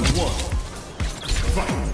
Round one. Fight.